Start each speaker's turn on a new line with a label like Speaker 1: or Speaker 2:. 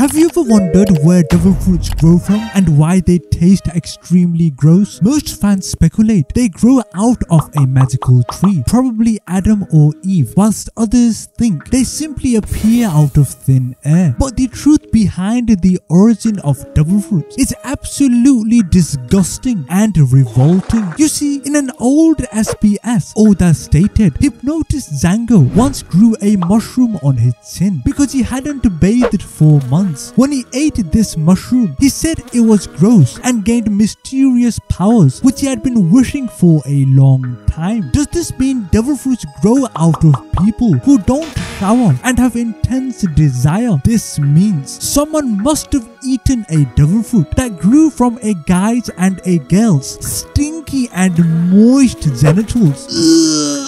Speaker 1: Have you ever wondered where devil fruits grow from and why they taste extremely gross? Most fans speculate they grow out of a magical tree, probably Adam or Eve, whilst others think they simply appear out of thin air. But the truth behind the origin of devil fruits is absolutely disgusting and revolting. You see, in an old SBS, Oda stated hypnotist Jango once grew a mushroom on his chin because he hadn't bathed for months. When he ate this mushroom, he said it was gross and gained mysterious powers which he had been wishing for a long time. Does this mean devil fruits grow out of people who don't shower and have intense desire? This means someone must have eaten a devil fruit that grew from a guy's and a girl's stinky and moist genitals. Ugh.